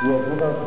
我不知道。